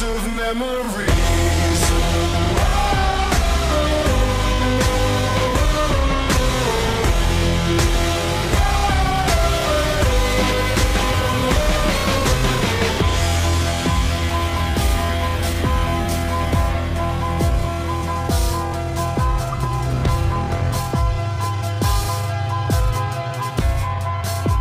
of memories.